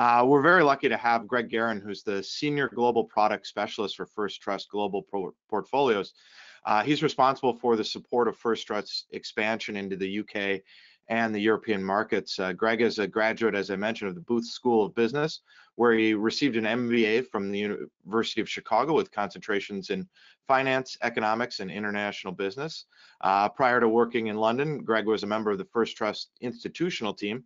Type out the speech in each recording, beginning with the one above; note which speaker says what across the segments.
Speaker 1: Uh, we're very lucky to have Gregg Guerin, who's the Senior Global Product Specialist for First Trust Global Pro Portfolios. Uh, he's responsible for the support of First Trust's expansion into the UK and the European markets. Uh, Gregg is a graduate, as I mentioned, of the Booth School of Business, where he received an MBA from the University of Chicago with concentrations in finance, economics, and international business. Uh, prior to working in London, Gregg was a member of the First Trust institutional team,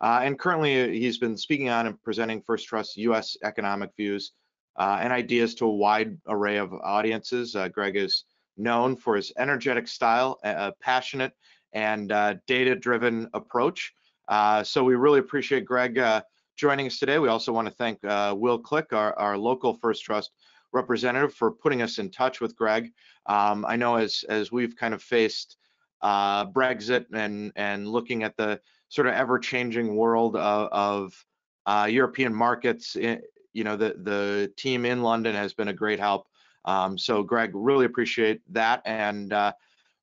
Speaker 1: uh, and currently he's been speaking on and presenting First Trust U.S. economic views uh, and ideas to a wide array of audiences. Uh, Gregg is known for his energetic style, passionate and uh, data-driven approach. Uh, so we really appreciate Gregg uh, joining us today. We also want to thank uh, Will Click, our, our local First Trust representative, for putting us in touch with Gregg. Um, I know as as we've kind of faced uh, Brexit and and looking at the sort of ever-changing world of, of uh, European markets, eh, you know, the the team in London has been a great help. Um, so Gregg, really appreciate that and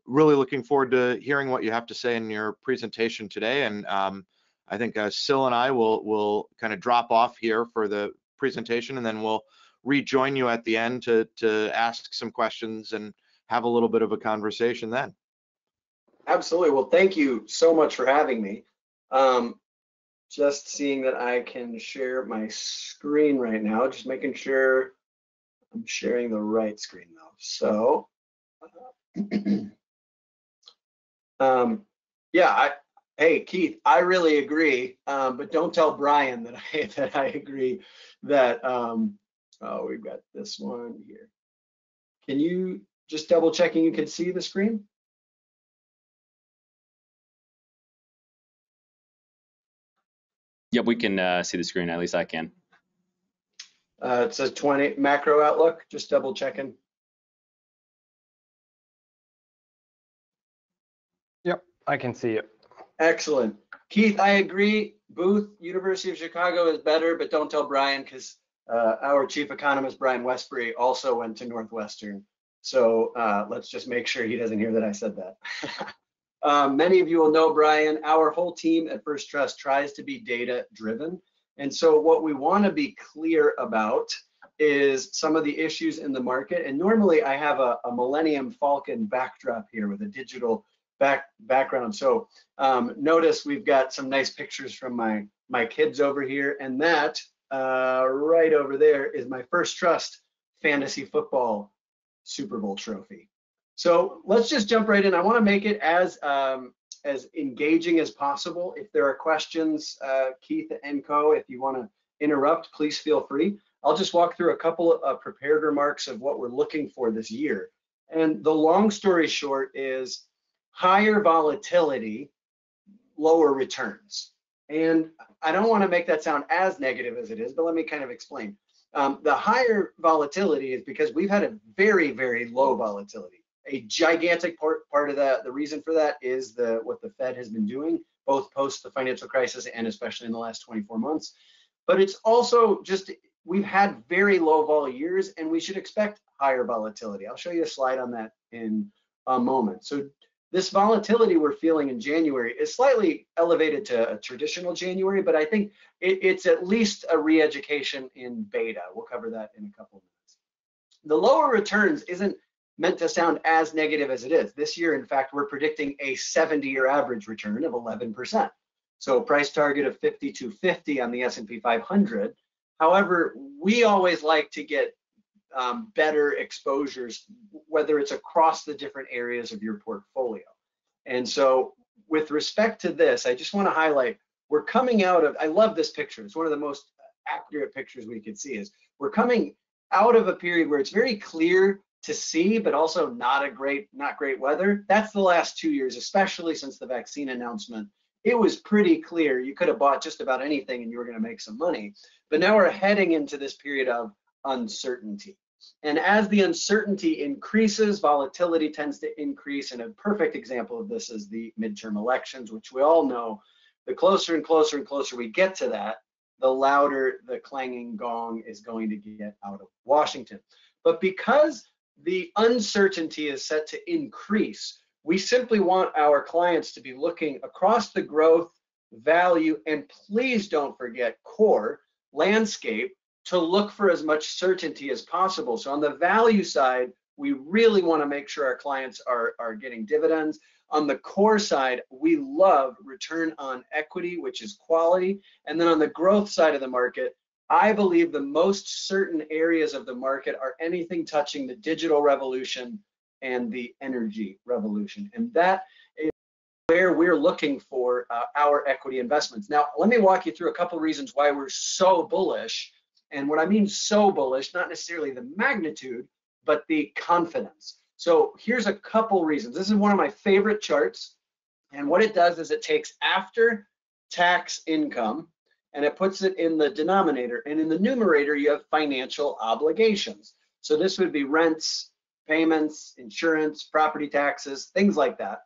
Speaker 1: really looking forward to hearing what you have to say in your presentation today. And um, I think uh, Sil and I will will kind of drop off here for the presentation, and then we'll rejoin you at the end to to ask some questions and have a little bit of a conversation then.
Speaker 2: Absolutely. Well, thank you so much for having me. Um, just seeing that I can share my screen right now, just making sure I'm sharing the right screen though. So. Um, yeah, I, hey Keith, I really agree, um, but don't tell Brian that I that I agree that. Um, oh, we've got this one here. Can you just double checking you can see the screen?
Speaker 3: Yep, we can uh, see the screen. At least I can.
Speaker 2: Uh, it says 20 macro outlook. Just double checking.
Speaker 4: Yep, I can see it.
Speaker 2: Excellent. Keith, I agree. Booth, University of Chicago is better, but don't tell Brian because uh, our chief economist, Brian Wesbury, also went to Northwestern. So uh, let's just make sure he doesn't hear that I said that. um, many of you will know Brian. Our whole team at First Trust tries to be data driven. And so what we want to be clear about is some of the issues in the market. And normally I have a, a Millennium Falcon backdrop here with a digital back background. So um, notice we've got some nice pictures from my my kids over here, and that uh, right over there is my first trust fantasy football Super Bowl trophy. So let's just jump right in. I want to make it as um, as engaging as possible. If there are questions, uh, Keith and Co, if you want to interrupt, please feel free. I'll just walk through a couple of prepared remarks of what we're looking for this year. And the long story short is higher volatility, lower returns. And I don't want to make that sound as negative as it is, but let me kind of explain. Um, the higher volatility is because we've had a very, very low volatility. A gigantic part, part of that, the reason for that is the what the Fed has been doing, both post the financial crisis and especially in the last 24 months. But it's also just we've had very low vol years and we should expect higher volatility. I'll show you a slide on that in a moment. So this volatility we're feeling in January is slightly elevated to a traditional January, but I think it, it's at least a re-education in beta. We'll cover that in a couple of minutes. The lower returns isn't meant to sound as negative as it is. This year, in fact, we're predicting a 70-year average return of 11%. So price target of 50 to 50 on the S&P 500. However, we always like to get um, better exposures, whether it's across the different areas of your portfolio. And so with respect to this, I just want to highlight, we're coming out of, I love this picture. It's one of the most accurate pictures we could see is we're coming out of a period where it's very clear to see, but also not a great, not great weather. That's the last two years, especially since the vaccine announcement. It was pretty clear you could have bought just about anything and you were going to make some money. But now we're heading into this period of uncertainty. And as the uncertainty increases, volatility tends to increase. And a perfect example of this is the midterm elections, which we all know the closer and closer and closer we get to that, the louder the clanging gong is going to get out of Washington. But because the uncertainty is set to increase, we simply want our clients to be looking across the growth, value, and please don't forget core landscape to look for as much certainty as possible. So on the value side, we really want to make sure our clients are, are getting dividends. On the core side, we love return on equity, which is quality. And then on the growth side of the market, I believe the most certain areas of the market are anything touching the digital revolution and the energy revolution. And that is where we're looking for uh, our equity investments. Now, let me walk you through a couple reasons why we're so bullish. And what I mean so bullish, not necessarily the magnitude, but the confidence. So here's a couple reasons. This is one of my favorite charts. And what it does is it takes after tax income and it puts it in the denominator. And in the numerator, you have financial obligations. So this would be rents, payments, insurance, property taxes, things like that.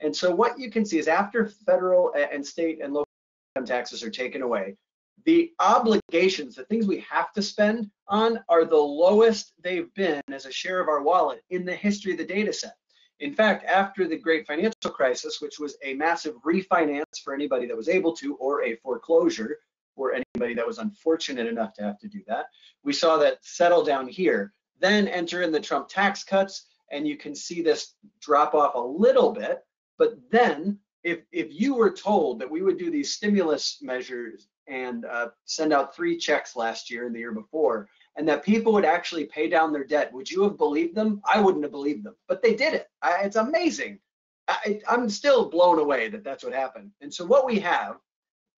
Speaker 2: And so what you can see is after federal and state and local income taxes are taken away, the obligations, the things we have to spend on are the lowest they've been as a share of our wallet in the history of the data set. In fact, after the great financial crisis, which was a massive refinance for anybody that was able to, or a foreclosure for anybody that was unfortunate enough to have to do that, we saw that settle down here. Then enter in the Trump tax cuts, and you can see this drop off a little bit. But then, if, if you were told that we would do these stimulus measures and uh, send out three checks last year and the year before, and that people would actually pay down their debt, would you have believed them? I wouldn't have believed them, but they did it. I, it's amazing. I, I'm still blown away that that's what happened. And so what we have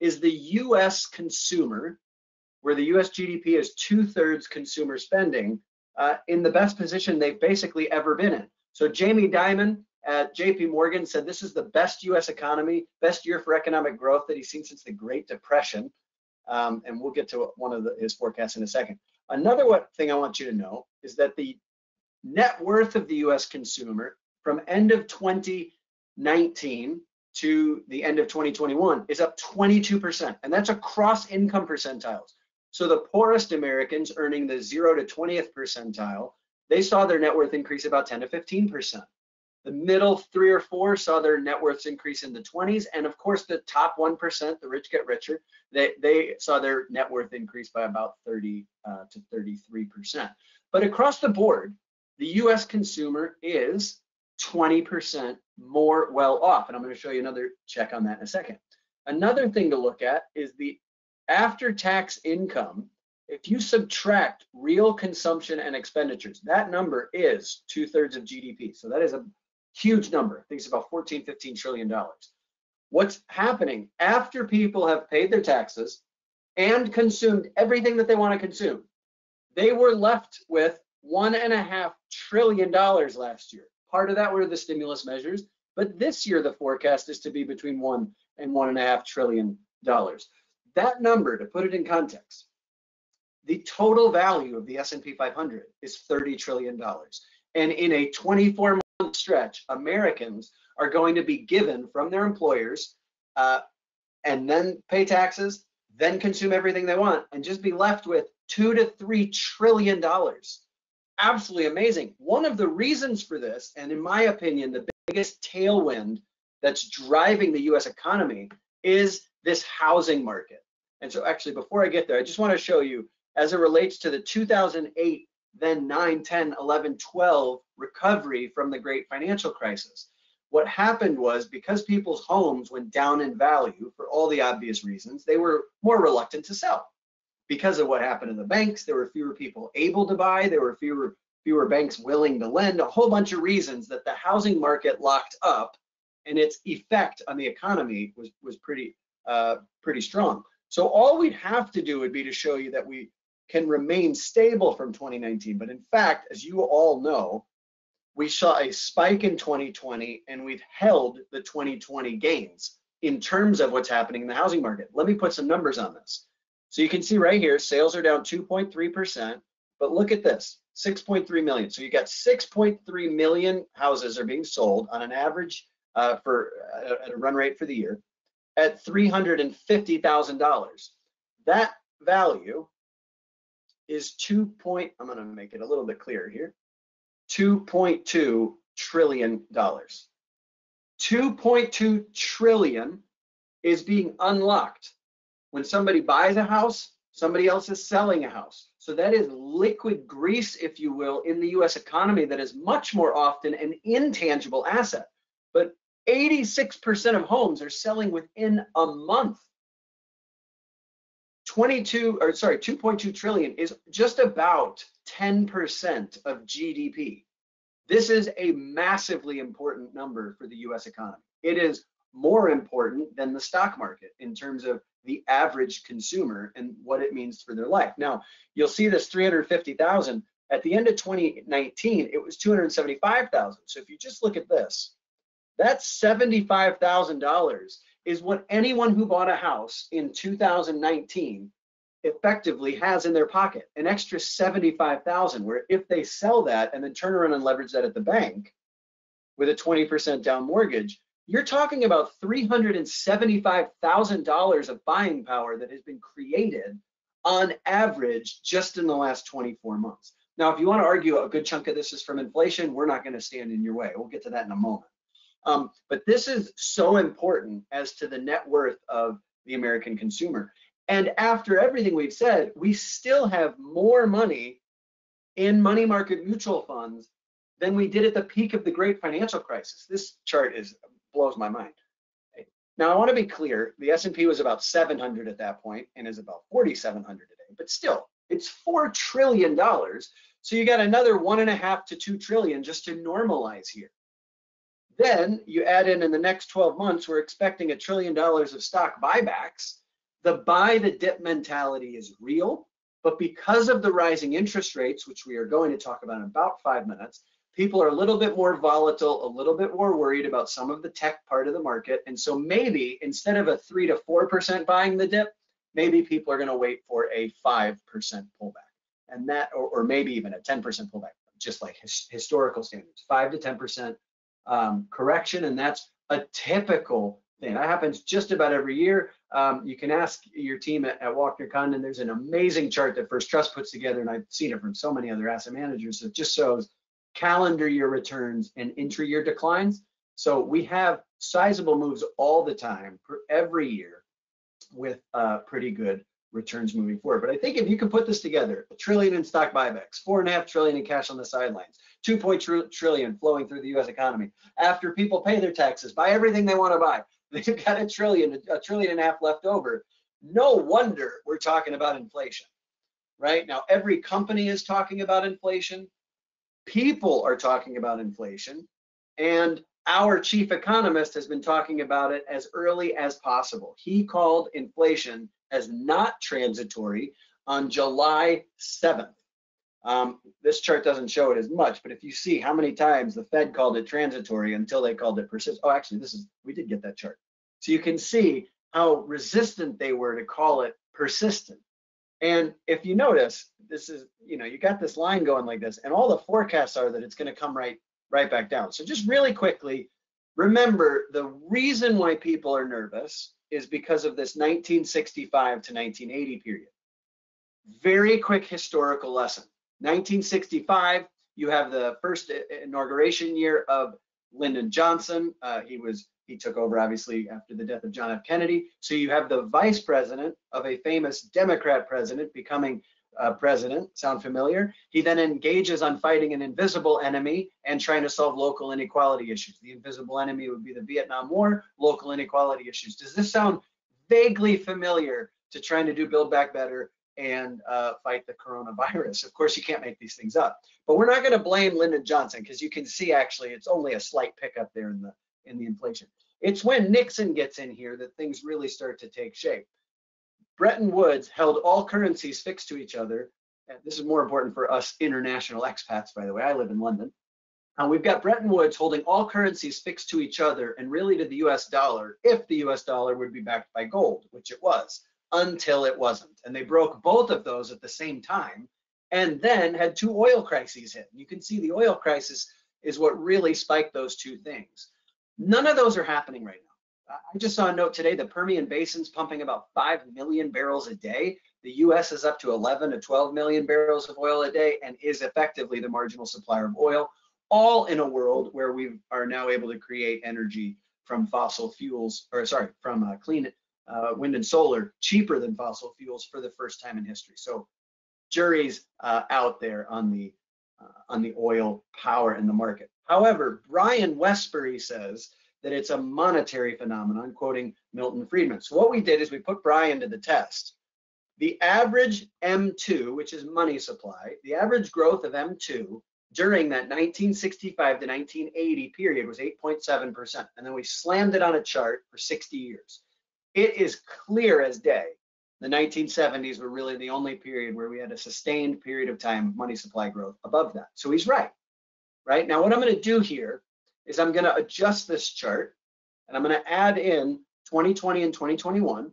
Speaker 2: is the U.S. consumer, where the U.S. GDP is two thirds consumer spending, uh, in the best position they've basically ever been in. So Jamie Dimon at JP Morgan said this is the best US economy, best year for economic growth that he's seen since the Great Depression. Um, and we'll get to one of the, his forecasts in a second. Another what, thing I want you to know is that the net worth of the US consumer from end of 2019 to the end of 2021 is up 22%, and that's across income percentiles. So the poorest Americans earning the 0 to 20th percentile, they saw their net worth increase about 10 to 15%. The middle three or four saw their net worths increase in the 20s. And of course, the top 1%, the rich get richer, they, they saw their net worth increase by about 30 uh, to 33%. But across the board, the US consumer is 20% more well off. And I'm going to show you another check on that in a second. Another thing to look at is the after tax income. If you subtract real consumption and expenditures, that number is two thirds of GDP. So that is a huge number. I think it's about 14, 15 trillion dollars. What's happening after people have paid their taxes and consumed everything that they want to consume? They were left with one and a half trillion dollars last year. Part of that were the stimulus measures, but this year the forecast is to be between one and one and a half trillion dollars. That number, to put it in context, the total value of the S&P 500 is 30 trillion dollars. And in a 24 month stretch, Americans are going to be given from their employers uh, and then pay taxes, then consume everything they want, and just be left with two to three trillion dollars. Absolutely amazing. One of the reasons for this, and in my opinion, the biggest tailwind that's driving the US economy is this housing market. And so, actually, before I get there, I just want to show you as it relates to the 2008 then 9, 10, 11, 12 recovery from the great financial crisis. What happened was because people's homes went down in value for all the obvious reasons, they were more reluctant to sell. Because of what happened in the banks, there were fewer people able to buy, there were fewer fewer banks willing to lend, a whole bunch of reasons that the housing market locked up and its effect on the economy was was pretty uh, pretty strong. So all we'd have to do would be to show you that we can remain stable from 2019. But in fact, as you all know, we saw a spike in 2020 and we've held the 2020 gains in terms of what's happening in the housing market. Let me put some numbers on this. So you can see right here, sales are down 2.3%, but look at this, 6.3 million. So you've got 6.3 million houses are being sold on an average uh, for uh, at a run rate for the year at $350,000. That value is 2 point, I'm gonna make it a little bit clearer here, 2.2 trillion dollars. 2.2 trillion is being unlocked. When somebody buys a house, Somebody else is selling a house. So that is liquid grease, if you will, in the US economy that is much more often an intangible asset. But 86% of homes are selling within a month. 22 or sorry, 2.2 trillion is just about 10% of GDP. This is a massively important number for the US economy. It is more important than the stock market in terms of the average consumer and what it means for their life. Now, you'll see this 350,000 at the end of 2019, it was 275,000. So if you just look at this, that's $75,000 is what anyone who bought a house in 2019 effectively has in their pocket, an extra 75,000 where if they sell that and then turn around and leverage that at the bank with a 20% down mortgage, you're talking about $375,000 of buying power that has been created on average just in the last 24 months. Now, if you want to argue a good chunk of this is from inflation, we're not going to stand in your way. We'll get to that in a moment. Um, but this is so important as to the net worth of the American consumer. And after everything we've said, we still have more money in money market mutual funds than we did at the peak of the great financial crisis. This chart is blows my mind. Now I want to be clear, the S&P was about 700 at that point and is about 4,700 today, but still, it's four trillion dollars. So you got another one and a half to two trillion just to normalize here. Then you add in in the next 12 months, we're expecting a trillion dollars of stock buybacks. The buy the dip mentality is real, but because of the rising interest rates, which we are going to talk about in about five minutes, people are a little bit more volatile, a little bit more worried about some of the tech part of the market. And so maybe instead of a three to 4% buying the dip, maybe people are gonna wait for a 5% pullback. And that, or, or maybe even a 10% pullback, just like his, historical standards, five to 10% um, correction, and that's a typical thing. That happens just about every year. Um, you can ask your team at, at Walkner Condon. There's an amazing chart that First Trust puts together, and I've seen it from so many other asset managers. It just shows calendar year returns and intra-year declines. So we have sizable moves all the time for every year with uh, pretty good returns moving forward. But I think if you can put this together, a trillion in stock buybacks, four and a half trillion in cash on the sidelines, 2.2 trillion flowing through the US economy. After people pay their taxes, buy everything they want to buy, they've got a trillion, a trillion and a half left over. No wonder we're talking about inflation, right? Now, every company is talking about inflation. People are talking about inflation. And our chief economist has been talking about it as early as possible. He called inflation as not transitory on July 7th. Um, this chart doesn't show it as much, but if you see how many times the Fed called it transitory until they called it persistent. Oh, actually, this is, we did get that chart. So you can see how resistant they were to call it persistent. And if you notice, this is, you know, you got this line going like this, and all the forecasts are that it's going to come right, right back down. So just really quickly, remember the reason why people are nervous is because of this 1965 to 1980 period. Very quick historical lesson. 1965, you have the first inauguration year of Lyndon Johnson. Uh, he was he took over obviously after the death of John F. Kennedy. So you have the vice president of a famous Democrat president becoming uh, president. Sound familiar? He then engages on fighting an invisible enemy and trying to solve local inequality issues. The invisible enemy would be the Vietnam War, local inequality issues. Does this sound vaguely familiar to trying to do Build Back Better and uh, fight the coronavirus. Of course, you can't make these things up, but we're not going to blame Lyndon Johnson because you can see actually it's only a slight pickup there in the in the inflation. It's when Nixon gets in here that things really start to take shape. Bretton Woods held all currencies fixed to each other. And this is more important for us international expats, by the way. I live in London. And we've got Bretton Woods holding all currencies fixed to each other and really to the US dollar if the US dollar would be backed by gold, which it was until it wasn't. And they broke both of those at the same time and then had two oil crises hit. You can see the oil crisis is what really spiked those two things. None of those are happening right now. I just saw a note today the Permian Basin's pumping about 5 million barrels a day. The US is up to 11 to 12 million barrels of oil a day and is effectively the marginal supplier of oil, all in a world where we are now able to create energy from fossil fuels, or sorry, from uh, clean uh, wind and solar cheaper than fossil fuels for the first time in history. So juries uh, out there on the uh, on the oil power in the market. However, Brian Wesbury says that it's a monetary phenomenon, quoting Milton Friedman. So what we did is we put Brian to the test. The average M2, which is money supply, the average growth of M2 during that 1965 to 1980 period was 8.7%. And then we slammed it on a chart for 60 years. It is clear as day. The 1970s were really the only period where we had a sustained period of time of money supply growth above that. So he's right. Right now, what I'm going to do here is I'm going to adjust this chart and I'm going to add in 2020 and 2021.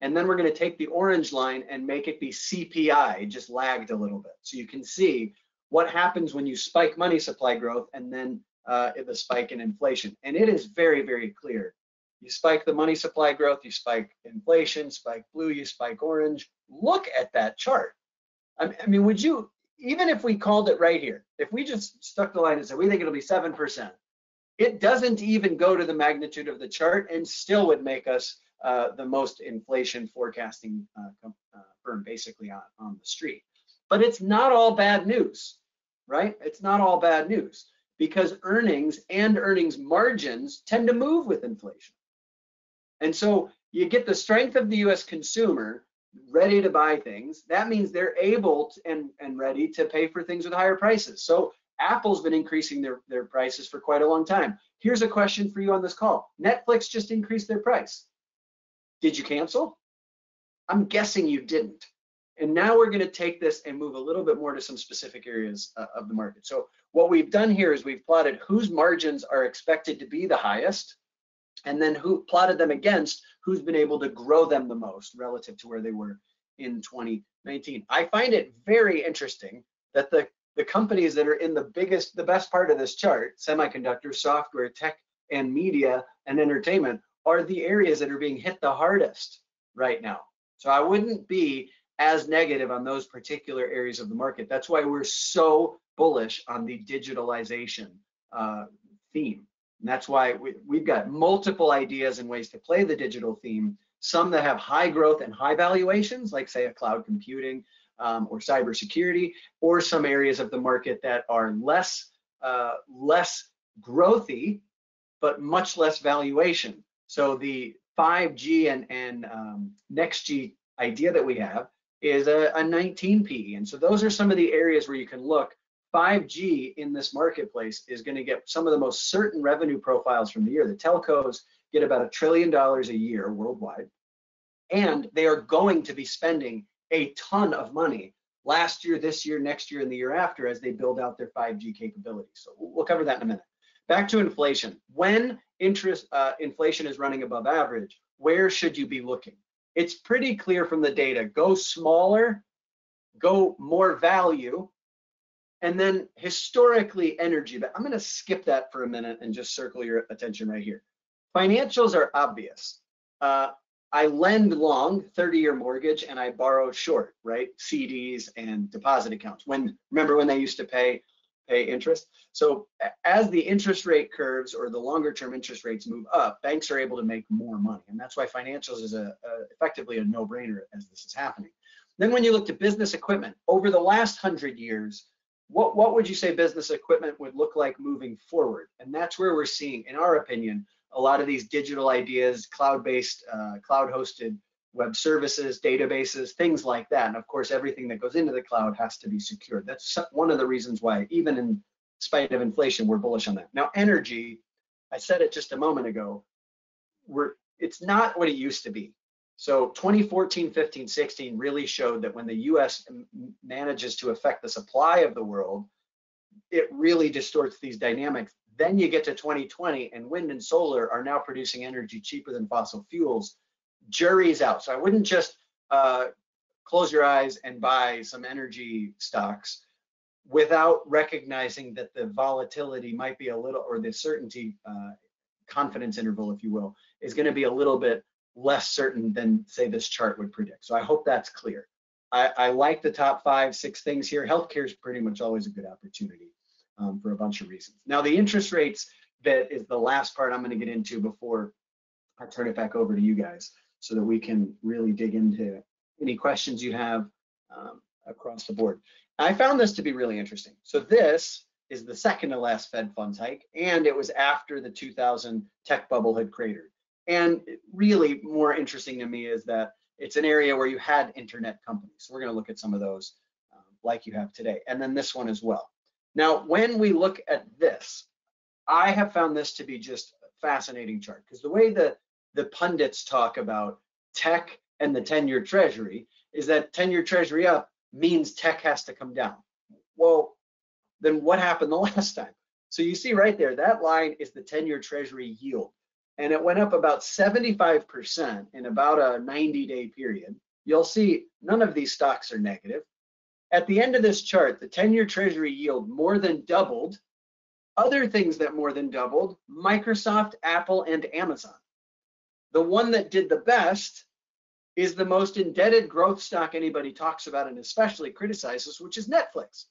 Speaker 2: And then we're going to take the orange line and make it be CPI, just lagged a little bit. So you can see what happens when you spike money supply growth and then uh, the spike in inflation. And it is very, very clear. You spike the money supply growth, you spike inflation, spike blue, you spike orange. Look at that chart. I mean, would you, even if we called it right here, if we just stuck the line and said, we think it'll be 7%, it doesn't even go to the magnitude of the chart and still would make us uh, the most inflation forecasting uh, uh, firm basically on, on the street. But it's not all bad news, right? It's not all bad news because earnings and earnings margins tend to move with inflation. And so you get the strength of the US consumer ready to buy things. That means they're able to, and, and ready to pay for things with higher prices. So Apple's been increasing their, their prices for quite a long time. Here's a question for you on this call. Netflix just increased their price. Did you cancel? I'm guessing you didn't. And now we're going to take this and move a little bit more to some specific areas uh, of the market. So what we've done here is we've plotted whose margins are expected to be the highest, and then who plotted them against who's been able to grow them the most relative to where they were in 2019. I find it very interesting that the the companies that are in the biggest, the best part of this chart, semiconductor, software, tech, and media and entertainment, are the areas that are being hit the hardest right now. So I wouldn't be as negative on those particular areas of the market. That's why we're so bullish on the digitalization uh, theme. And that's why we, we've got multiple ideas and ways to play the digital theme, some that have high growth and high valuations, like say a cloud computing, um, or cybersecurity, or some areas of the market that are less uh, less growthy, but much less valuation. So the 5G and and um, next G idea that we have is a, a 19p, and so those are some of the areas where you can look. 5G in this marketplace is going to get some of the most certain revenue profiles from the year. The telcos get about a trillion dollars a year worldwide, and they are going to be spending a ton of money last year, this year, next year, and the year after as they build out their 5G capabilities. So we'll cover that in a minute. Back to inflation. When interest uh, inflation is running above average, where should you be looking? It's pretty clear from the data. Go smaller, go more value, and then historically energy. But I'm going to skip that for a minute and just circle your attention right here. Financials are obvious. Uh, I lend long 30 year mortgage and I borrow short, right? CDs and deposit accounts. When remember when they used to pay pay interest? So as the interest rate curves or the longer term interest rates move up, banks are able to make more money. And that's why financials is a, a effectively a no brainer as this is happening. Then when you look to business equipment, over the last hundred years, what, what would you say business equipment would look like moving forward? And that's where we're seeing, in our opinion, a lot of these digital ideas, cloud-based, uh, cloud-hosted web services, databases, things like that. And of course, everything that goes into the cloud has to be secured. That's one of the reasons why, even in spite of inflation, we're bullish on that. Now, energy, I said it just a moment ago, we're, it's not what it used to be. So 2014, 15, 16 really showed that when the US manages to affect the supply of the world, it really distorts these dynamics. Then you get to 2020 and wind and solar are now producing energy cheaper than fossil fuels. Jury's out. So I wouldn't just uh, close your eyes and buy some energy stocks without recognizing that the volatility might be a little, or the certainty uh, confidence interval, if you will, is going to be a little bit less certain than say this chart would predict. So I hope that's clear. I, I like the top five, six things here. Healthcare is pretty much always a good opportunity um, for a bunch of reasons. Now, the interest rates that is the last part I'm going to get into before I turn it back over to you guys. so that we can really dig into any questions you have um, across the board. I found this to be really interesting. So this is the second to last Fed funds hike, and it was after the 2000 tech bubble had cratered. And really more interesting to me is that it's an area where you had internet companies. So we're going to look at some of those um, like you have today, and then this one as well. Now, when we look at this, I have found this to be just a fascinating chart because the way the the pundits talk about tech and the 10-year treasury is that 10-year treasury up means tech has to come down. Well, then what happened the last time? So you see right there, that line is the 10-year treasury yield. And it went up about 75% in about a 90-day period. You'll see none of these stocks are negative. At the end of this chart, the 10-year treasury yield more than doubled. Other things that more than doubled, Microsoft, Apple, and Amazon. The one that did the best is the most indebted growth stock anybody talks about and especially criticizes, which is Netflix.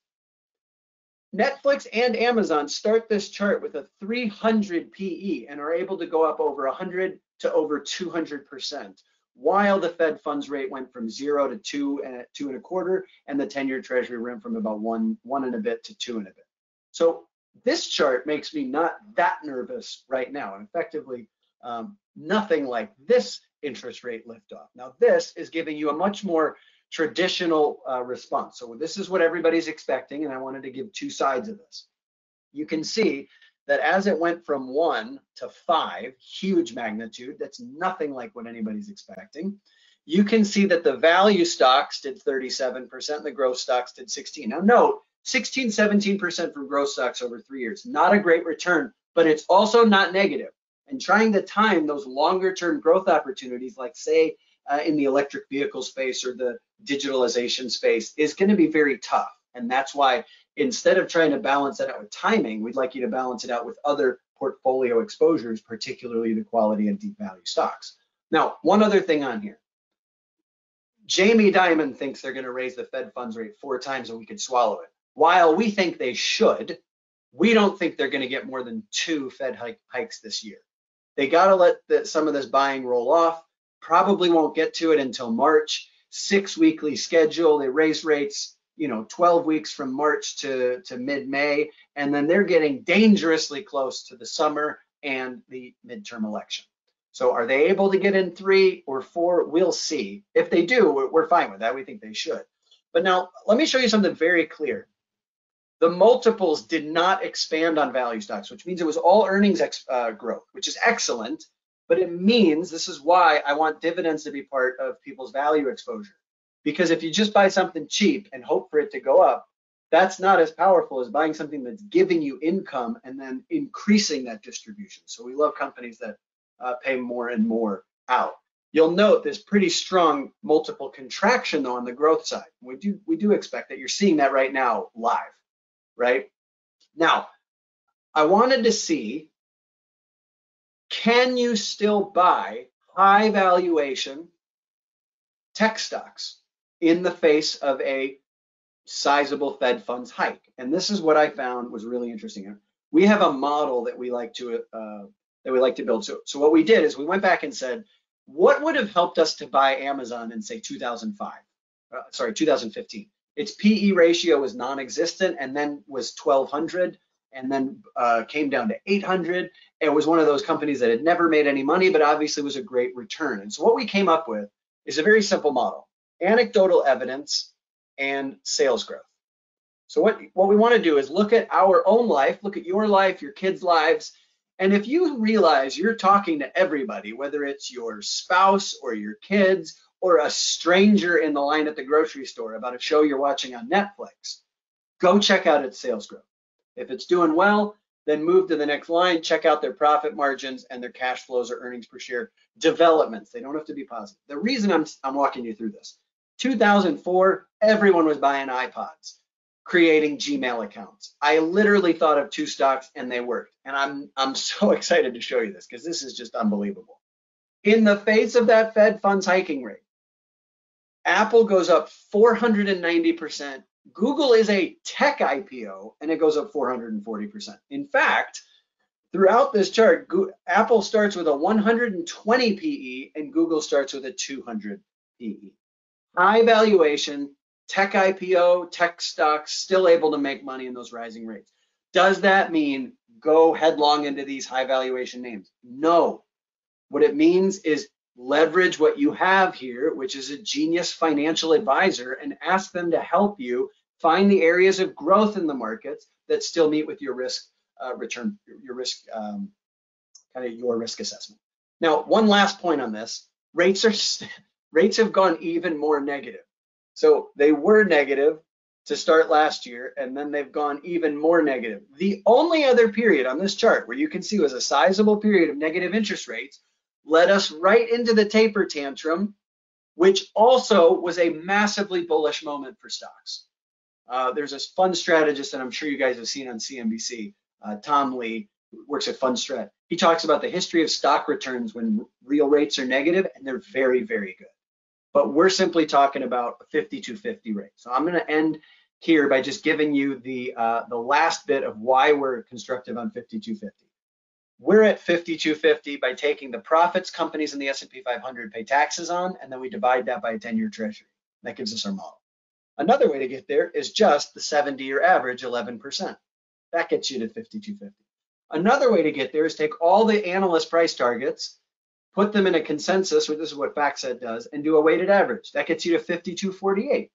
Speaker 2: Netflix and Amazon start this chart with a 300 PE and are able to go up over 100 to over 200%, while the Fed funds rate went from zero to two and two and a quarter, and the 10-year Treasury went from about one one and a bit to two and a bit. So this chart makes me not that nervous right now, and effectively um, nothing like this interest rate liftoff. Now this is giving you a much more traditional uh, response. So this is what everybody's expecting, and I wanted to give two sides of this. You can see that as it went from one to five, huge magnitude, that's nothing like what anybody's expecting. You can see that the value stocks did 37%, the growth stocks did 16. Now note, 16, 17% from growth stocks over three years, not a great return, but it's also not negative. And trying to time those longer term growth opportunities, like say uh, in the electric vehicle space or the digitalization space is going to be very tough. And that's why instead of trying to balance that out with timing, we'd like you to balance it out with other portfolio exposures, particularly the quality and deep value stocks. Now, one other thing on here. Jamie Dimon thinks they're going to raise the Fed funds rate four times and we could swallow it. While we think they should, we don't think they're going to get more than two Fed hike, hikes this year. They got to let the, some of this buying roll off. Probably won't get to it until March. Six weekly schedule. They raise rates, you know, 12 weeks from March to, to mid-May, and then they're getting dangerously close to the summer and the midterm election. So are they able to get in three or four? We'll see. If they do, we're, we're fine with that. We think they should. But now let me show you something very clear. The multiples did not expand on value stocks, which means it was all earnings uh, growth, which is excellent but it means this is why I want dividends to be part of people's value exposure. Because if you just buy something cheap and hope for it to go up, that's not as powerful as buying something that's giving you income and then increasing that distribution. So we love companies that uh, pay more and more out. You'll note there's pretty strong multiple contraction though on the growth side. We do we do expect that you're seeing that right now live, right? Now, I wanted to see can you still buy high valuation tech stocks in the face of a sizable Fed funds hike? And this is what I found was really interesting. We have a model that we like to uh, that we like to build. So, so what we did is we went back and said, what would have helped us to buy Amazon in say 2005? Uh, sorry, 2015. Its PE ratio was non-existent and then was 1200 and then uh, came down to 800. It was one of those companies that had never made any money, but obviously was a great return. And so what we came up with is a very simple model, anecdotal evidence and sales growth. So what, what we wanna do is look at our own life, look at your life, your kids' lives, and if you realize you're talking to everybody, whether it's your spouse or your kids or a stranger in the line at the grocery store about a show you're watching on Netflix, go check out its sales growth. If it's doing well, then move to the next line, check out their profit margins and their cash flows or earnings per share developments. They don't have to be positive. The reason I'm, I'm walking you through this, 2004, everyone was buying iPods, creating Gmail accounts. I literally thought of two stocks and they worked. And I'm, I'm so excited to show you this because this is just unbelievable. In the face of that Fed funds hiking rate, Apple goes up 490% Google is a tech IPO and it goes up 440%. In fact, throughout this chart, Apple starts with a 120 PE and Google starts with a 200 PE. High valuation, tech IPO, tech stocks still able to make money in those rising rates. Does that mean go headlong into these high valuation names? No. What it means is leverage what you have here, which is a genius financial advisor, and ask them to help you find the areas of growth in the markets that still meet with your risk uh, return, your risk, um, kind of your risk assessment. Now, one last point on this: rates are rates have gone even more negative. So they were negative to start last year, and then they've gone even more negative. The only other period on this chart where you can see was a sizable period of negative interest rates led us right into the taper tantrum, which also was a massively bullish moment for stocks. Uh, there's this fund strategist that I'm sure you guys have seen on CNBC, uh, Tom Lee, works at Fundstrat. He talks about the history of stock returns when real rates are negative, and they're very, very good. But we're simply talking about a 5250 rate. So I'm going to end here by just giving you the uh, the last bit of why we're constructive on 5250. We're at 5250 by taking the profits companies in the S&P 500 pay taxes on, and then we divide that by a 10-year treasury. That gives us our model. Another way to get there is just the 70-year average, 11%. That gets you to 5250. Another way to get there is take all the analyst price targets, put them in a consensus, which is what FactSet does, and do a weighted average. That gets you to 5248.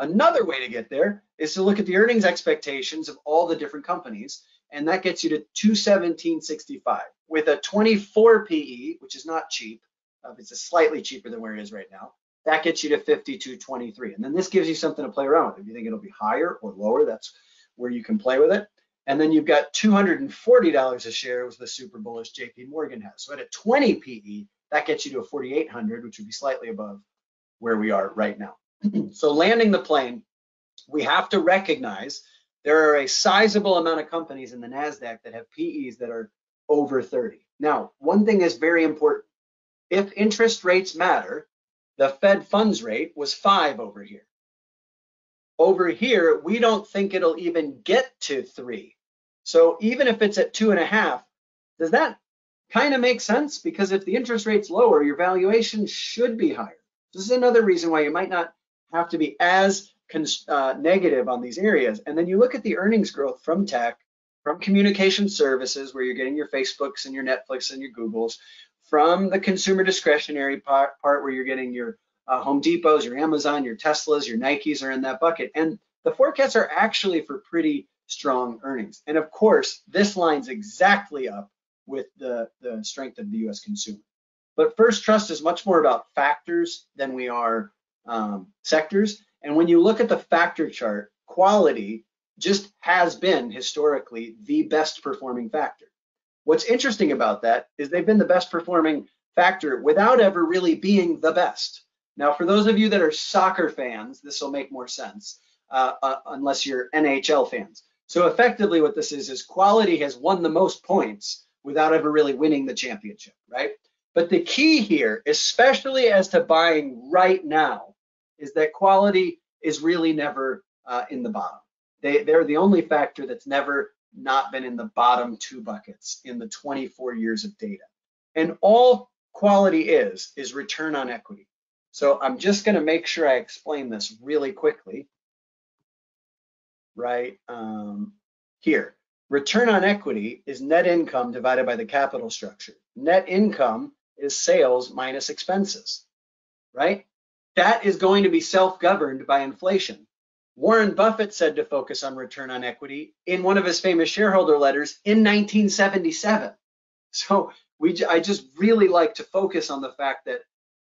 Speaker 2: Another way to get there is to look at the earnings expectations of all the different companies, and that gets you to 217.65 with a 24 PE, which is not cheap. Uh, it's slightly cheaper than where it is right now. That gets you to 52.23, and then this gives you something to play around with. If you think it'll be higher or lower, that's where you can play with it. And then you've got $240 a share was the super bullish JP Morgan has. So at a 20 PE, that gets you to a 4,800, which would be slightly above where we are right now. so landing the plane, we have to recognize there are a sizable amount of companies in the NASDAQ that have PEs that are over 30. Now, one thing is very important. If interest rates matter, the Fed funds rate was five over here. Over here, we don't think it'll even get to three. So even if it's at two and a half, does that kind of make sense? Because if the interest rate's lower, your valuation should be higher. This is another reason why you might not have to be as uh, negative on these areas. And then you look at the earnings growth from tech, from communication services, where you're getting your Facebooks and your Netflix and your Googles, from the consumer discretionary part, part where you're getting your uh, Home Depots, your Amazon, your Teslas, your Nikes are in that bucket. And the forecasts are actually for pretty strong earnings. And of course, this lines exactly up with the, the strength of the US consumer. But First Trust is much more about factors than we are um, sectors. And when you look at the factor chart, quality just has been historically the best performing factor. What's interesting about that is they've been the best performing factor without ever really being the best. Now, for those of you that are soccer fans, this will make more sense, uh, uh, unless you're NHL fans. So effectively what this is, is quality has won the most points without ever really winning the championship, right? But the key here, especially as to buying right now, is that quality is really never uh, in the bottom. They, they're the only factor that's never not been in the bottom two buckets in the 24 years of data. And all quality is, is return on equity. So I'm just going to make sure I explain this really quickly. Right um, here, return on equity is net income divided by the capital structure. Net income is sales minus expenses, right? That is going to be self-governed by inflation. Warren Buffett said to focus on return on equity in one of his famous shareholder letters in 1977. So we, I just really like to focus on the fact that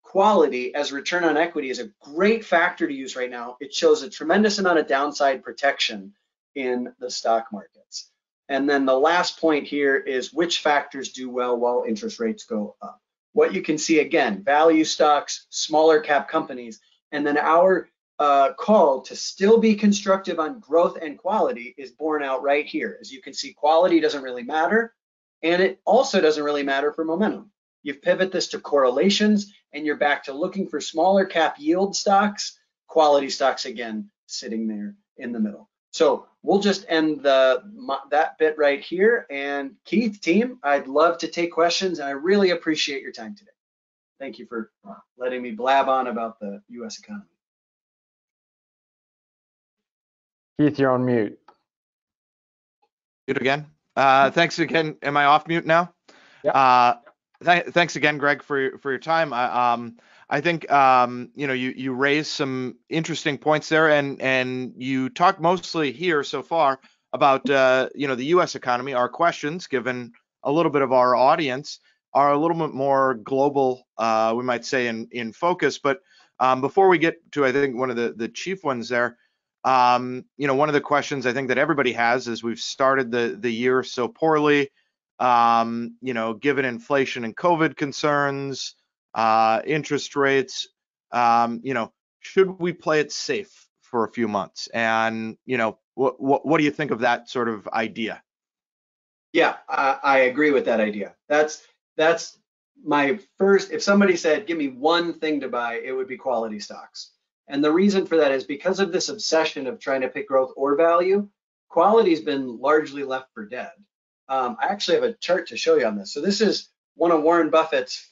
Speaker 2: quality as return on equity is a great factor to use right now. It shows a tremendous amount of downside protection in the stock markets. And then the last point here is which factors do well while interest rates go up. What you can see again, value stocks, smaller cap companies, and then our uh, call to still be constructive on growth and quality is borne out right here. As you can see, quality doesn't really matter, and it also doesn't really matter for momentum. You've pivot this to correlations and you're back to looking for smaller cap yield stocks, quality stocks again, sitting there in the middle. So we'll just end the that bit right here. And Keith, team, I'd love to take questions, and I really appreciate your time today. Thank you for letting me blab on about the U.S. economy.
Speaker 4: Keith, you're on mute.
Speaker 1: Mute again. Uh, thanks again. Am I off mute now?
Speaker 4: Yeah.
Speaker 1: Uh, th- thanks again, Gregg, for your, for your time. I, um, I think um, you know you you raised some interesting points there, and and you talked mostly here so far about uh, you know the U.S. economy. Our questions, given a little bit of our audience, are a little bit more global, uh, we might say, in in focus. But um, before we get to, I think one of the the chief ones there, um, you know, one of the questions I think that everybody has is we've started the the year so poorly. Um, you know, given inflation and COVID concerns, uh, interest rates, um, you know, should we play it safe for a few months? And you know, what what what do you think of that sort of idea?
Speaker 2: Yeah, I, I agree with that idea. That's that's my first. If somebody said, "Give me one thing to buy," it would be quality stocks. And the reason for that is because of this obsession of trying to pick growth or value. Quality's been largely left for dead. Um, I actually have a chart to show you on this. So this is one of Warren Buffett's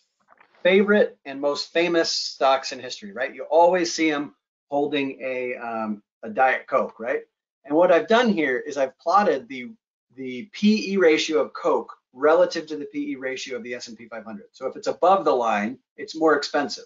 Speaker 2: favorite and most famous stocks in history, right? You always see him holding a um, a Diet Coke, right? And what I've done here is I've plotted the the PE ratio of Coke relative to the PE ratio of the S&P 500. So if it's above the line, it's more expensive.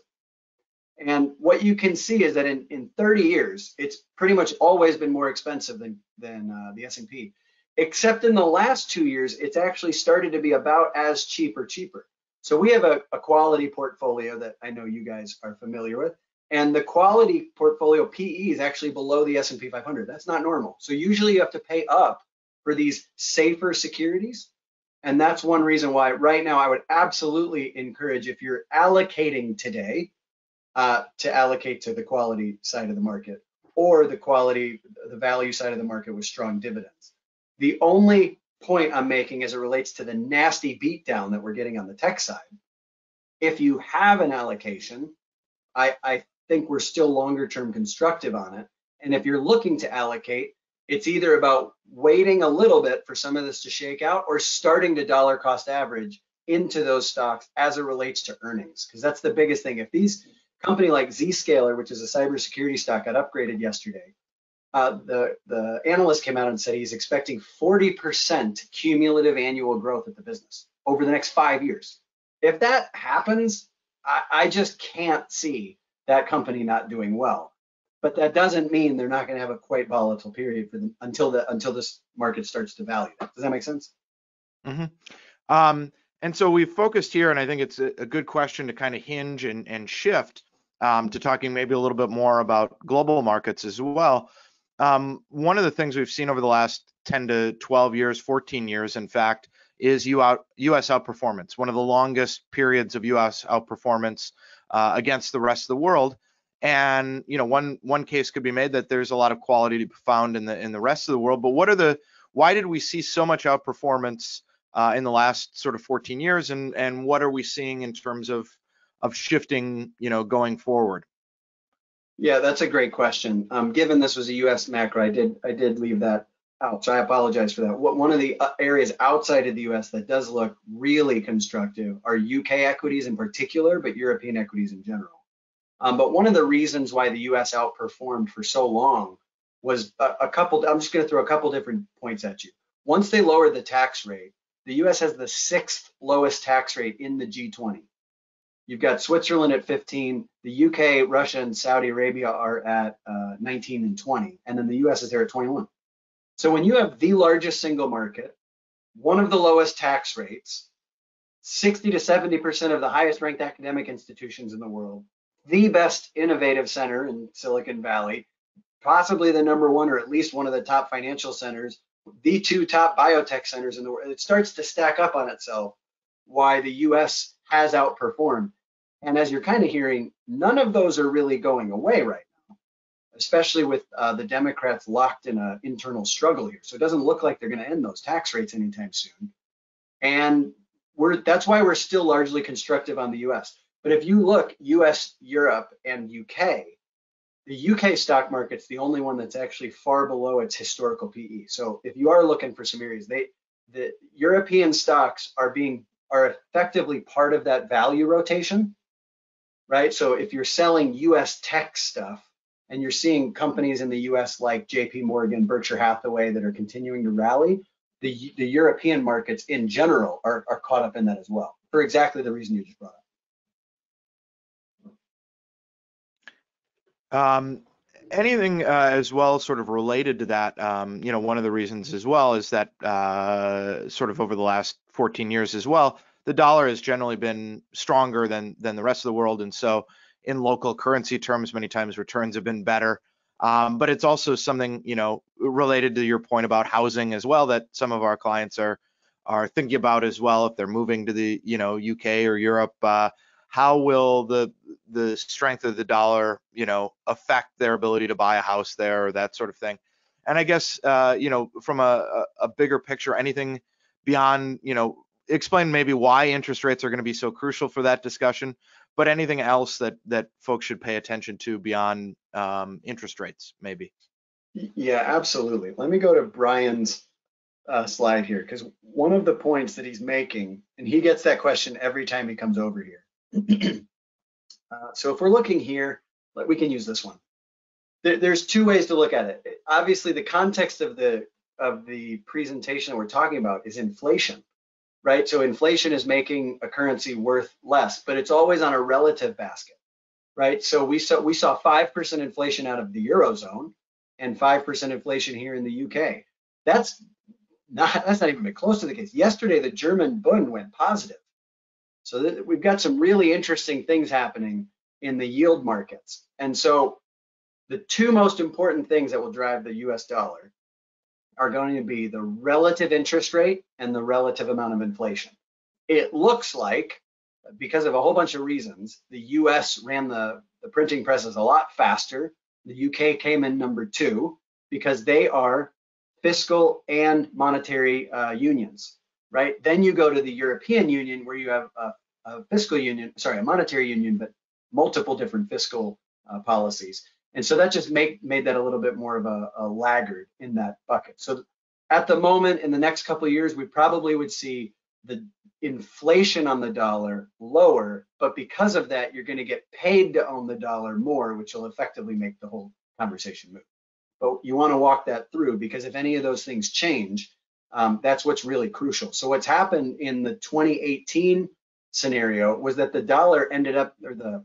Speaker 2: And what you can see is that in, in 30 years, it's pretty much always been more expensive than, than uh, the S&P. Except in the last two years, it's actually started to be about as cheap or cheaper. So we have a, a quality portfolio that I know you guys are familiar with. And the quality portfolio PE is actually below the S&P 500. That's not normal. So usually you have to pay up for these safer securities. And that's one reason why right now I would absolutely encourage if you're allocating today uh, to allocate to the quality side of the market or the quality, the value side of the market with strong dividends. The only point I'm making as it relates to the nasty beatdown that we're getting on the tech side, if you have an allocation, I, I think we're still longer term constructive on it. And if you're looking to allocate, it's either about waiting a little bit for some of this to shake out or starting to dollar cost average into those stocks as it relates to earnings. Because that's the biggest thing. If these company like Zscaler, which is a cybersecurity stock, got upgraded yesterday. Uh, the the analyst came out and said he's expecting 40% cumulative annual growth at the business over the next five years. If that happens, I, I just can't see that company not doing well. But that doesn't mean they're not going to have a quite volatile period for them until the until this market starts to value that. Does that make sense?
Speaker 1: Mm-hmm. Um, and so we've focused here, and I think it's a, a good question to kind of hinge and, and shift um, to talking maybe a little bit more about global markets as well. Um, one of the things we've seen over the last 10 to 12 years, 14 years, in fact, is U.S. outperformance, one of the longest periods of U.S. outperformance uh, against the rest of the world. And you know, one one case could be made that there's a lot of quality to be found in the in the rest of the world. But what are the why did we see so much outperformance uh, in the last sort of 14 years, and and what are we seeing in terms of of shifting, you know, going forward?
Speaker 2: Yeah, that's a great question. Um, given this was a U.S. macro, I did I did leave that out, so I apologize for that. What, one of the uh, areas outside of the U.S. that does look really constructive are U.K. equities in particular, but European equities in general. Um, but one of the reasons why the U.S. outperformed for so long was a, a couple. I'm just going to throw a couple different points at you. Once they lowered the tax rate, the U.S. has the sixth lowest tax rate in the G20. You've got Switzerland at 15, the UK, Russia, and Saudi Arabia are at uh, 19 and 20, and then the US is there at 21. So when you have the largest single market, one of the lowest tax rates, 60 to 70% of the highest ranked academic institutions in the world, the best innovative center in Silicon Valley, possibly the number one or at least one of the top financial centers, the two top biotech centers in the world, it starts to stack up on itself why the US has outperformed. And as you're kind of hearing, none of those are really going away right now, especially with uh, the Democrats locked in an internal struggle here. So it doesn't look like they're going to end those tax rates anytime soon. And we're that's why we're still largely constructive on the US. But if you look US, Europe, and UK, The UK stock market's the only one that's actually far below its historical PE. So if you are looking for some areas, they the European stocks are being are effectively part of that value rotation, right? So if you're selling US tech stuff and you're seeing companies in the US like JP Morgan, Berkshire Hathaway that are continuing to rally, the, the European markets in general are, are caught up in that as well for exactly the reason you just brought up.
Speaker 1: Um, anything uh, as well sort of related to that um, you know one of the reasons as well is that uh, sort of over the last 14 years as well the dollar has generally been stronger than than the rest of the world. And so in local currency terms many times returns have been better. Um, but it's also something you know related to your point about housing as well that some of our clients are are thinking about as well if they're moving to the you know UK or Europe uh, how will the the strength of the dollar, you know, affect their ability to buy a house there or that sort of thing? And I guess, uh, you know, from a, a bigger picture, anything beyond, you know, explain maybe why interest rates are going to be so crucial for that discussion, but anything else that that folks should pay attention to beyond um, interest rates, maybe.
Speaker 2: Yeah, absolutely. Let me go to Brian's uh, slide here because one of the points that he's making, and he gets that question every time he comes over here uh, so if we're looking here, we can use this one. There, there's two ways to look at it. Obviously, the context of the of the presentation that we're talking about is inflation, right? So inflation is making a currency worth less, but it's always on a relative basket, right? So we saw we saw five percent inflation out of the eurozone and five percent inflation here in the UK. That's not that's not even close to the case. Yesterday, the German Bund went positive. So we've got some really interesting things happening in the yield markets. And so the two most important things that will drive the US dollar are going to be the relative interest rate and the relative amount of inflation. It looks like, because of a whole bunch of reasons, the US ran the, the printing presses a lot faster. The UK came in number two because they are fiscal and monetary uh, unions right? Then you go to the European Union where you have a, a fiscal union, sorry, a monetary union, but multiple different fiscal uh, policies. And so that just make, made that a little bit more of a, a laggard in that bucket. So at the moment, in the next couple of years, we probably would see the inflation on the dollar lower, but because of that, you're going to get paid to own the dollar more, which will effectively make the whole conversation move. But you want to walk that through because if any of those things change, um, that's what's really crucial. So what's happened in the 2018 scenario was that the dollar ended up, or the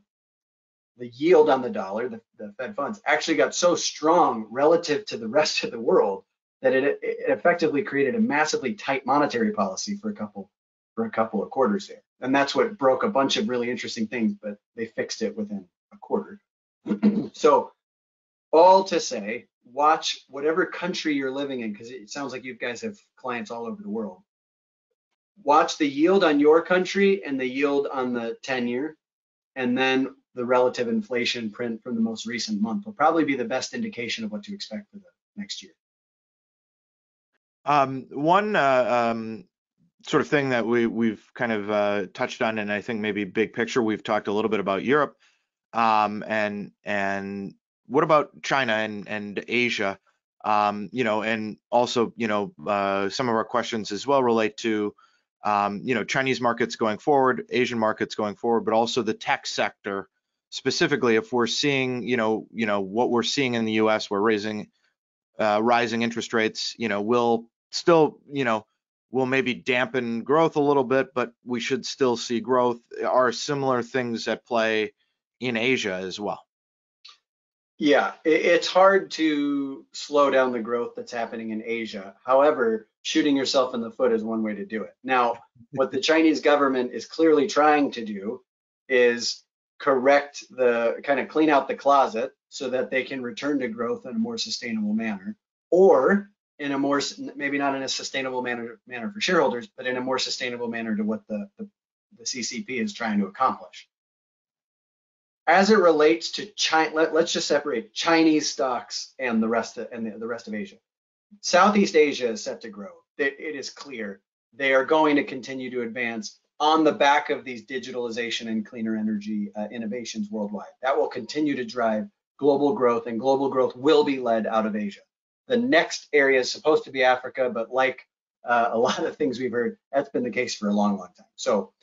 Speaker 2: the yield on the dollar, the, the Fed funds, actually got so strong relative to the rest of the world that it, it effectively created a massively tight monetary policy for a couple for a couple of quarters there. And that's what broke a bunch of really interesting things, but they fixed it within a quarter. so all to say, watch whatever country you're living in, because it sounds like you guys have clients all over the world. Watch the yield on your country and the yield on the 10 year, and then the relative inflation print from the most recent month will probably be the best indication of what to expect for the next year.
Speaker 1: Um, one uh, um, sort of thing that we we've kind of uh, touched on, and I think maybe big picture, we've talked a little bit about Europe, um, and and what about China and, and Asia? Um, you know, and also, you know, uh, some of our questions as well relate to, um, you know, Chinese markets going forward, Asian markets going forward, but also the tech sector specifically. If we're seeing, you know, you know what we're seeing in the U.S., we're raising, uh, rising interest rates. You know, will still, you know, will maybe dampen growth a little bit, but we should still see growth. Are similar things at play in Asia as well?
Speaker 2: Yeah, it's hard to slow down the growth that's happening in Asia. However, shooting yourself in the foot is one way to do it. Now, what the Chinese government is clearly trying to do is correct the kind of clean out the closet so that they can return to growth in a more sustainable manner or in a more maybe not in a sustainable manner manner for shareholders but in a more sustainable manner to what the, the, the ccp is trying to accomplish as it relates to China, let, us just separate Chinese stocks and the rest of and the, the, rest of Asia. Southeast Asia is set to grow. It, it is clear they are going to continue to advance on the back of these digitalization and cleaner energy uh, innovations worldwide. That will continue to drive global growth, and global growth will be led out of Asia. The next area is supposed to be Africa, but like uh, a lot of things we've heard, that's been the case for a long, long time. So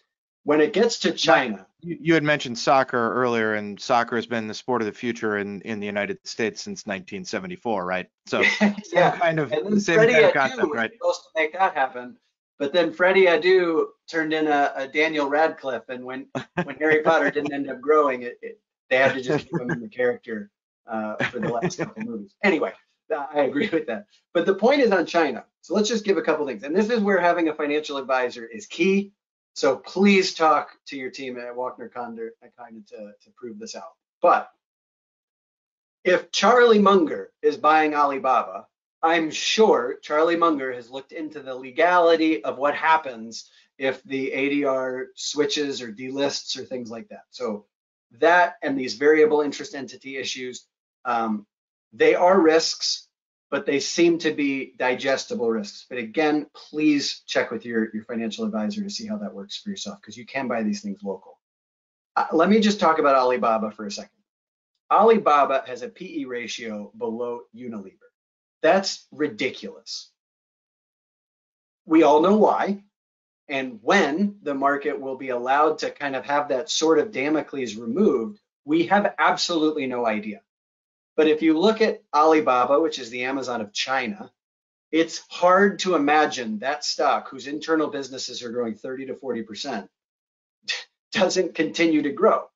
Speaker 2: when it gets to China,
Speaker 1: You, had mentioned soccer earlier, and soccer has been the sport of the future in, in the United States since 1974, right? So
Speaker 2: yeah,
Speaker 1: kind of
Speaker 2: and
Speaker 1: the same
Speaker 2: Freddie
Speaker 1: kind of concept, right?
Speaker 2: supposed to make that happen, but then Freddie Adu turned in a, a Daniel Radcliffe, and when when Harry Potter didn't end up growing, it, it they had to just keep him in the character uh, for the last couple of movies. Anyway, uh, I agree with that. But the point is on China. So let's just give a couple things, and this is where having a financial advisor is key. So please talk to your team at Walkner Condon kind of to, to prove this out. But if Charlie Munger is buying Alibaba, I'm sure Charlie Munger has looked into the legality of what happens if the ADR switches or delists or things like that. So that and these variable interest entity issues, um, they are risks, but they seem to be digestible risks. But again, please check with your, your financial advisor to see how that works for yourself because you can buy these things local. Uh, let me just talk about Alibaba for a second. Alibaba has a PE ratio below Unilever. That's ridiculous. We all know why and when the market will be allowed to kind of have that sort of Damocles removed, we have absolutely no idea. But if you look at Alibaba, which is the Amazon of China, it's hard to imagine that stock whose internal businesses are growing 30 to 40% doesn't continue to grow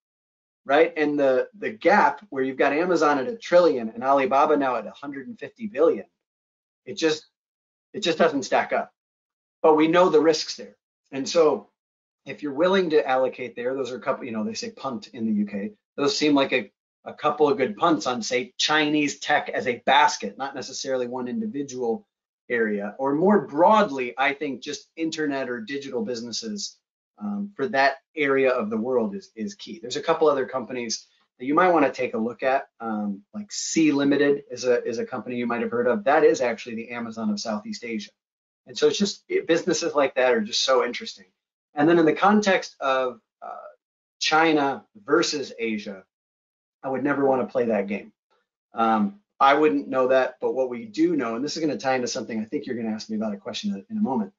Speaker 2: right? And the the gap where you've got Amazon at a trillion and Alibaba now at 150 billion, it just it just doesn't stack up. But we know the risks there, and so if you're willing to allocate there, those are a couple. You know, they say punt in the UK. Those seem like a a couple of good punts on say Chinese tech as a basket, not necessarily one individual area, or more broadly, I think just internet or digital businesses um, for that area of the world is, is key. There's a couple other companies that you might want to take a look at, um, like Sea Limited is a, is a company you might have heard of. That is actually the Amazon of Southeast Asia. And so it's just it, businesses like that are just so interesting. And then in the context of uh, China versus Asia, I would never want to play that game. Um, I wouldn't know that, but what we do know, and this is going to tie into something I think you're going to ask me about a question in a moment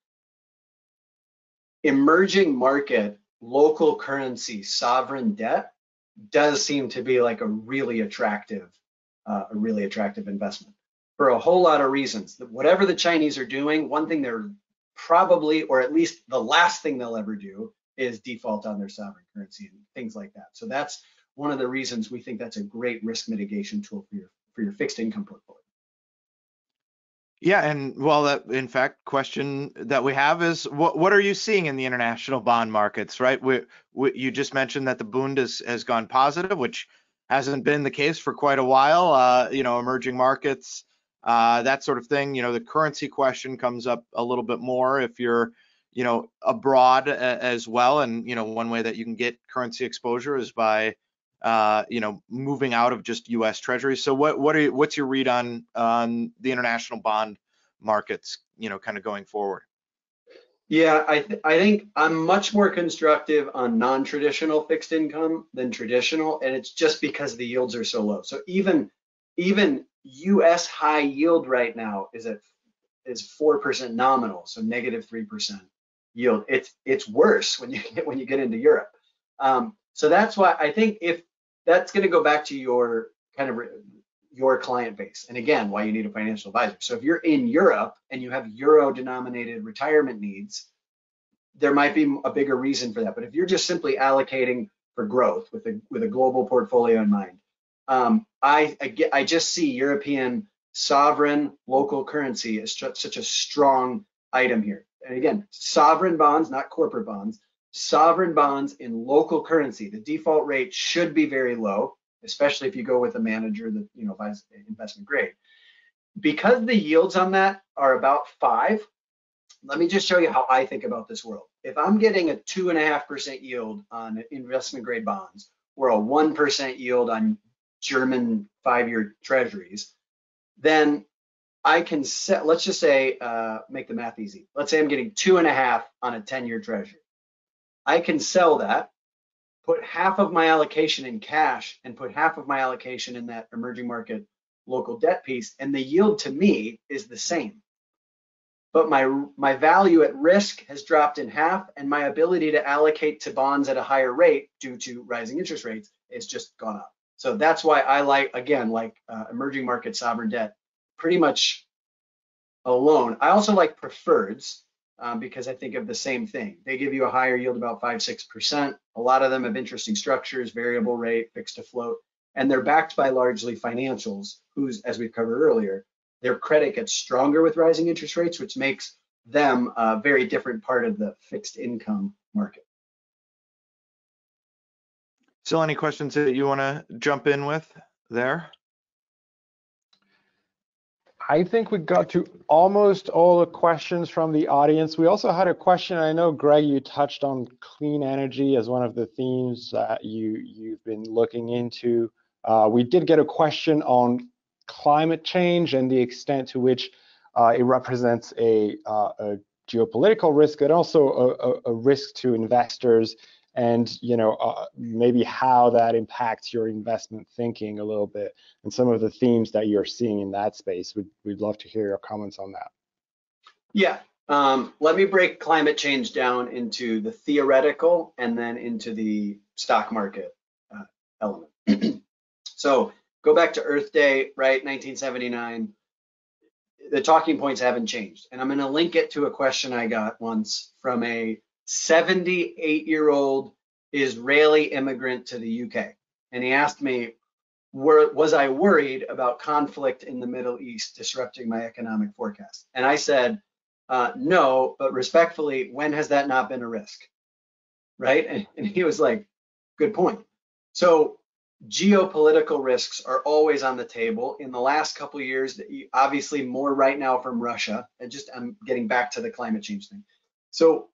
Speaker 2: emerging market local currency sovereign debt does seem to be like a really attractive, uh, a really attractive investment for a whole lot of reasons. Whatever the Chinese are doing, one thing they're probably, or at least the last thing they'll ever do, is default on their sovereign currency and things like that. So that's one of the reasons we think that's a great risk mitigation tool for your for your fixed income portfolio.
Speaker 1: Yeah, and well, that in fact, question that we have is what what are you seeing in the international bond markets, right? We, we you just mentioned that the Bund has has gone positive, which hasn't been the case for quite a while. Uh, you know, emerging markets, uh, that sort of thing. You know, the currency question comes up a little bit more if you're, you know, abroad as well. And you know, one way that you can get currency exposure is by uh, you know, moving out of just U.S. Treasuries. So what what are you, what's your read on on the international bond markets, you know, kind of going forward?
Speaker 2: Yeah, I th- I think I'm much more constructive on non-traditional fixed income than traditional, and it's just because the yields are so low. So even even U.S. high yield right now is at is four percent nominal, so negative three percent yield. It's it's worse when you get when you get into Europe. Um, so that's why I think if that's going to go back to your kind of your client base. And again, why you need a financial advisor. So if you're in Europe and you have euro denominated retirement needs, there might be a bigger reason for that. But if you're just simply allocating for growth with a with a global portfolio in mind, um, I, I I just see European sovereign local currency as such a strong item here. And again, sovereign bonds, not corporate bonds, sovereign bonds in local currency. The default rate should be very low, especially if you go with a manager that you know buys investment grade. Because the yields on that are about five, let me just show you how I think about this world. If I'm getting a two and a half percent yield on investment grade bonds or a one percent yield on German five-year treasuries, then I can set, let's just say, uh, make the math easy. Let's say I'm getting two and a half on a 10 year treasury. I can sell that, put half of my allocation in cash and put half of my allocation in that emerging market local debt piece, and the yield to me is the same. But my my value at risk has dropped in half, and my ability to allocate to bonds at a higher rate due to rising interest rates is just gone up. So that's why I like again like uh, emerging market sovereign debt pretty much alone. I also like preferreds um, because I think of the same thing. They give you a higher yield, about five, 6%. A lot of them have interesting structures, variable rate, fixed to float, and they're backed by largely financials who's, as we've covered earlier, their credit gets stronger with rising interest rates, which makes them a very different part of the fixed income market.
Speaker 1: Still any questions that you want to jump in with there?
Speaker 4: I think we got to almost all the questions from the audience. We also had a question. I know, Gregg, you touched on clean energy as one of the themes that you, you've been looking into. Uh, we did get a question on climate change and the extent to which uh, it represents a, uh, a, geopolitical risk and also a, a, risk to investors and you know uh, maybe how that impacts your investment thinking a little bit and some of the themes that you're seeing in that space. We'd, we'd love to hear your comments on that.
Speaker 2: Yeah um, let me break climate change down into the theoretical and then into the stock market uh, element. So go back to earth day right 1979 the talking points haven't changed and i'm going to link it to a question i got once from a 78 year old Israeli immigrant to the UK. And he asked me, was I worried about conflict in the Middle East disrupting my economic forecast? And I said, uh, no, but respectfully, when has that not been a risk? Right? And, and he was like, good point. So geopolitical risks are always on the table. In the last couple years, obviously more right now from Russia. And just I'm getting back to the climate change thing. So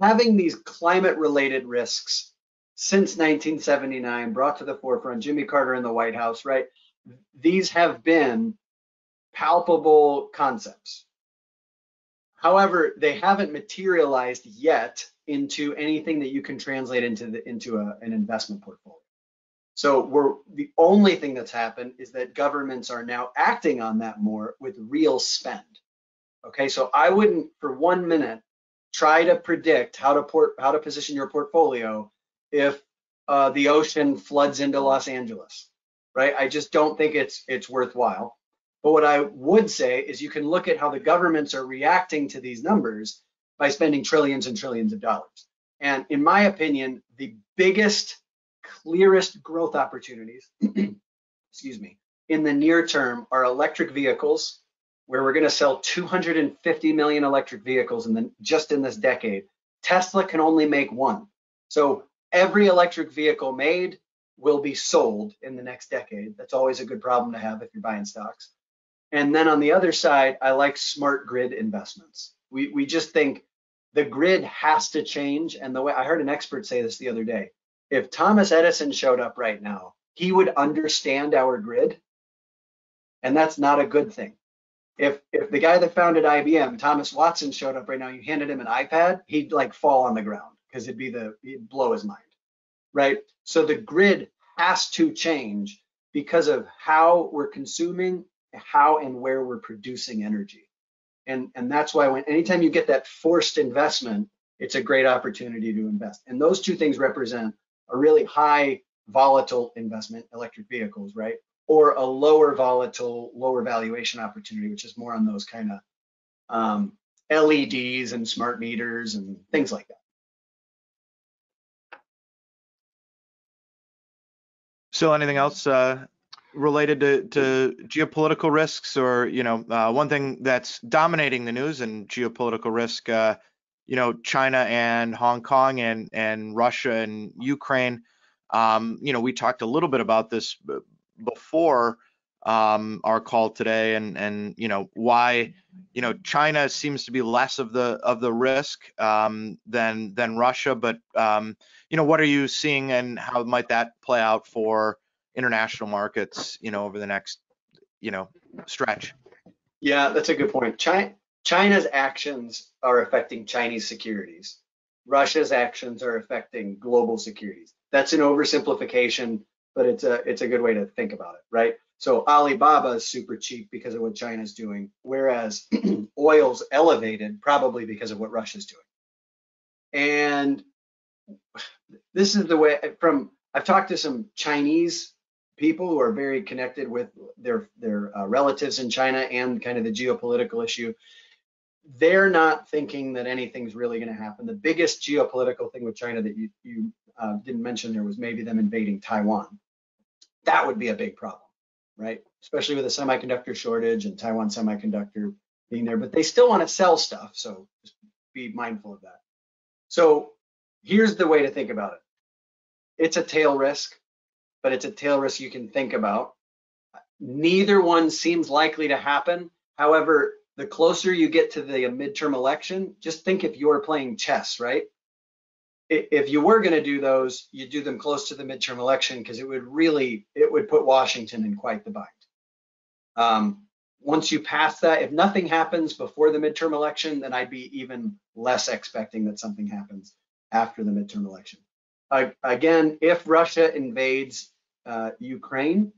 Speaker 2: having these climate related risks since 1979 brought to the forefront, Jimmy Carter in the White House, right? These have been palpable concepts. However, they haven't materialized yet into anything that you can translate into the into a, an investment portfolio. So we're the only thing that's happened is that governments are now acting on that more with real spend. Okay, so I wouldn't for one minute try to predict how to port how to position your portfolio if uh, the ocean floods into Los Angeles, right? I just don't think it's it's worthwhile. But what I would say is you can look at how the governments are reacting to these numbers by spending trillions and trillions of dollars. And in my opinion, the biggest, clearest growth opportunities, excuse me, in the near term are electric vehicles where we're going to sell 250 million electric vehicles in the, just in this decade. Tesla can only make one. So every electric vehicle made will be sold in the next decade. That's always a good problem to have if you're buying stocks. And then on the other side, I like smart grid investments. We, we just think the grid has to change. And the way I heard an expert say this the other day, if Thomas Edison showed up right now, he would understand our grid. And that's not a good thing if if the guy that founded IBM, Thomas Watson, showed up right now, you handed him an iPad, he'd like fall on the ground because it'd be the it'd blow his mind, right? So the grid has to change because of how we're consuming, how and where we're producing energy, and and that's why when anytime you get that forced investment, it's a great opportunity to invest. And those two things represent a really high volatile investment, electric vehicles, right? Or a lower volatile, lower valuation opportunity, which is more on those kind of um, LEDs and smart meters and things like that.
Speaker 1: So anything else uh, related to, to geopolitical risks or, you know, uh, one thing that's dominating the news and geopolitical risk, uh, you know, China and Hong Kong and, and Russia and Ukraine. Um, you know, we talked a little bit about this before um, our call today, and and you know why you know China seems to be less of the of the risk um, than than Russia, but um, you know what are you seeing, and how might that play out for international markets, you know, over the next you know stretch?
Speaker 2: Yeah, that's a good point. China, China's actions are affecting Chinese securities. Russia's actions are affecting global securities. that's an oversimplification, but it's a it's a good way to think about it, right? So Alibaba is super cheap because of what China's doing, whereas oil's elevated probably because of what Russia's doing. And this is the way from I've talked to some Chinese people who are very connected with their their uh, relatives in China and kind of the geopolitical issue. They're not thinking that anything's really going to happen. The biggest geopolitical thing with China that you you uh, didn't mention there was maybe them invading Taiwan. That would be a big problem, right? Especially with a semiconductor shortage and Taiwan semiconductor being there. But they still want to sell stuff, so just be mindful of that. So here's the way to think about it. It's a tail risk, but it's a tail risk you can think about. Neither one seems likely to happen. However, the closer you get to the midterm election, just think if you're playing chess, right? If you were going to do those, you do them close to the midterm election because it would really, it would put Washington in quite the bind. Um, once you pass that, if nothing happens before the midterm election, then I'd be even less expecting that something happens after the midterm election. Uh, again, if Russia invades uh, Ukraine,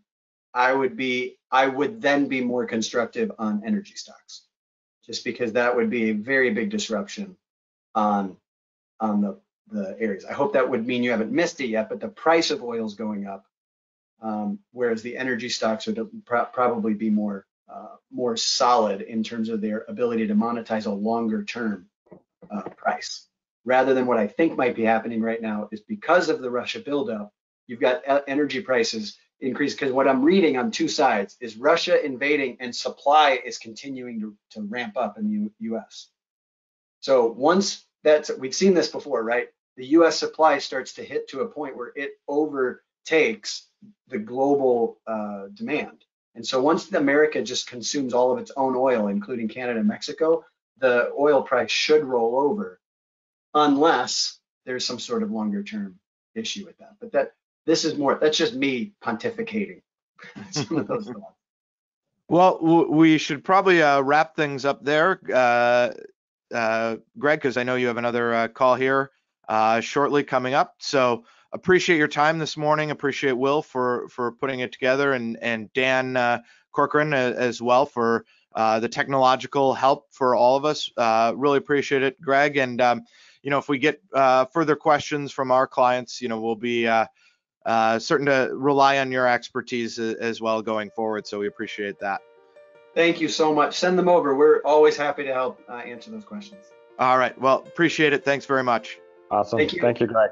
Speaker 2: I would be, I would then be more constructive on energy stocks, just because that would be a very big disruption on on the the areas. I hope that would mean you haven't missed it yet, but the price of oil is going up, um, whereas the energy stocks would pro probably be more uh, more solid in terms of their ability to monetize a longer term uh, price rather than what I think might be happening right now is because of the Russia buildup, you've got energy prices increase because what I'm reading on two sides is Russia invading and supply is continuing to, to ramp up in the U US. So once that's, we've seen this before, right? The US supply starts to hit to a point where it overtakes the global uh, demand. And so once America just consumes all of its own oil, including Canada and Mexico, the oil price should roll over unless there's some sort of longer term issue with that. But that this is more that's just me pontificating some of those thoughts.
Speaker 1: Well, we should probably uh, wrap things up there, uh, uh, Gregg, because I know you have another uh, call here uh, shortly coming up. So appreciate your time this morning. Appreciate Will for for putting it together, and and Dan uh, Corcoran as well for the technological help for all of us. really appreciate it, Gregg, and. Um, you know, if we get uh, further questions from our clients, you know, we'll be uh, uh, certain to rely on your expertise as well going forward. So we appreciate that.
Speaker 2: Thank you so much. Send them over. We're always happy to help uh, answer those questions.
Speaker 1: All right. Well, appreciate it. Thanks very much.
Speaker 4: Awesome.
Speaker 2: Thank you.
Speaker 4: Thank you, Gregg.